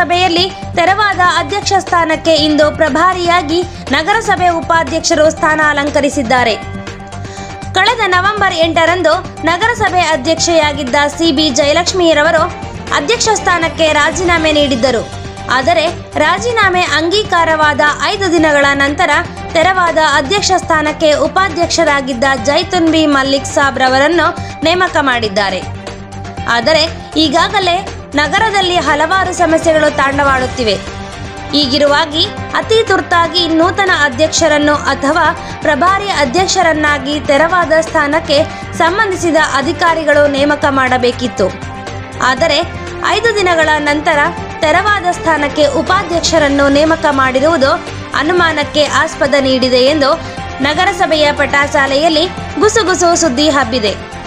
ನಗರಸಭೆಯಲ್ಲಿ ತೆರವಾದ ಅಧ್ಯಕ್ಷ ಸ್ಥಾನಕ್ಕೆ ಇಂದು ಪ್ರಭಾರಿಯಾಗಿ ನಗರಸಭೆ ಉಪಾಧ್ಯಕ್ಷರು ಸ್ಥಾನ ಅಲಂಕರಿಸಿದ್ದಾರೆ. ಕಳೆದ ನವೆಂಬರ್ ಎಂಟರಂದು ನಗರಸಭೆ ಅಧ್ಯಕ್ಷೆಯಾಗಿದ್ದ ಸಿಬಿ ಜಯಲಕ್ಷ್ಮಿಯರವರು ಅಧ್ಯಕ್ಷ ಸ್ಥಾನಕ್ಕೆ ರಾಜೀನಾಮೆ ನೀಡಿದ್ದರು. ಆದರೆ ರಾಜೀನಾಮೆ ಅಂಗೀಕಾರವಾದ ಐದು ದಿನಗಳ ನಂತರ ತೆರವಾದ ಅಧ್ಯಕ್ಷ ಸ್ಥಾನಕ್ಕೆ ಉಪಾಧ್ಯಕ್ಷರಾಗಿದ್ದ ಜೈತುನ್ಬಿ ಮಲ್ಲಿಕ್ ಸಾಬ್ ರವರನ್ನು ನೇಮಕ ಮಾಡಿದ್ದಾರೆ. ಆದರೆ ಈಗಾಗಲೇ ನಗರದಲ್ಲಿ ಹಲವಾರು ಸಮಸ್ಯೆಗಳು ತಾಂಡವಾಡುತ್ತಿವೆ. ಈಗಿರುವಾಗಿ ಅತಿ ತುರ್ತಾಗಿ ನೂತನ ಅಧ್ಯಕ್ಷರನ್ನು ಅಥವಾ ಪ್ರಭಾರಿ ಅಧ್ಯಕ್ಷರನ್ನಾಗಿ ತೆರವಾದ ಸ್ಥಾನಕ್ಕೆ ಸಂಬಂಧಿಸಿದ ಅಧಿಕಾರಿಗಳು ನೇಮಕ ಮಾಡಬೇಕಿತ್ತು. ಆದರೆ ಐದು ದಿನಗಳ ನಂತರ ತೆರವಾದ ಸ್ಥಾನಕ್ಕೆ ಉಪಾಧ್ಯಕ್ಷರನ್ನು ನೇಮಕ ಮಾಡಿರುವುದು ಅನುಮಾನಕ್ಕೆ ಆಸ್ಪದ ನೀಡಿದೆ ಎಂದು ನಗರಸಭೆಯ ಪಟಾಸಾಲೆಯಲ್ಲಿ ಗುಸುಗುಸು ಸುದ್ದಿ ಹಬ್ಬಿದೆ.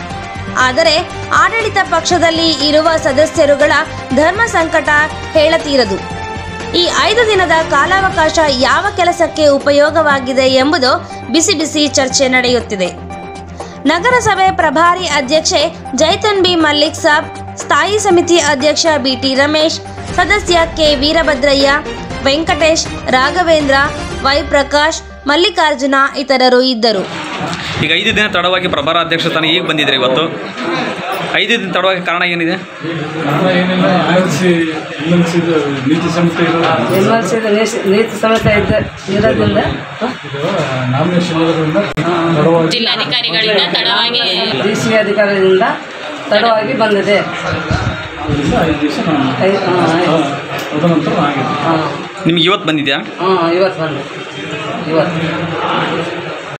ಆದರೆ ಆಡಳಿತ ಪಕ್ಷದಲ್ಲಿ ಇರುವ ಸದಸ್ಯರುಗಳ ಧರ್ಮ ಸಂಕಟ ಹೇಳತೀರದು. ಈ ಐದು ದಿನದ ಕಾಲಾವಕಾಶ ಯಾವ ಕೆಲಸಕ್ಕೆ ಉಪಯೋಗವಾಗಿದೆ ಎಂಬುದು ಬಿಸಿ ಬಿಸಿ ಚರ್ಚೆ ನಡೆಯುತ್ತಿದೆ. ನಗರಸಭೆ ಪ್ರಭಾರಿ ಅಧ್ಯಕ್ಷೆ ಜೈತನ್ ಬಿ ಮಲ್ಲಿಕ್ ಸಾಬ್, ಸ್ಥಾಯಿ ಸಮಿತಿ ಅಧ್ಯಕ್ಷ ಬಿಟಿ ರಮೇಶ್, ಸದಸ್ಯ ಕೆ ವೀರಭದ್ರಯ್ಯ, ವೆಂಕಟೇಶ್, ರಾಘವೇಂದ್ರ, ವೈ ಪ್ರಕಾಶ್, ಮಲ್ಲಿಕಾರ್ಜುನ ಇತರರು ಇದ್ದರು. ಈಗ ಐದು ದಿನ ತಡವಾಗಿ ಪ್ರಭಾರ ಅಧ್ಯಕ್ಷ ಸ್ಥಾನ ಈಗ ಬಂದಿದ್ರೆ ಇವತ್ತು? ಐದು ದಿನ ತಡವಾಗಿ ಕಾರಣ ಏನಿದೆ? ನೀತಿ ಸಂಸ್ಥೆ ನೀತಿ ಇದ್ದ ಇರೋದ್ರಿಂದ? ಜಿಲ್ಲಾಧಿಕಾರಿಗಳಿಂದ ತಡವಾಗಿ ಡಿ ಸಿ ಅಧಿಕಾರದಿಂದ ತಡವಾಗಿ ಬಂದಿದೆ. ನಿಮ್ಗೆ ಇವತ್ತು ಬಂದಿದೆಯಾ? ಹಾಂ ಇವತ್ತು ಬಂದಿದೆ ಇವತ್ತು.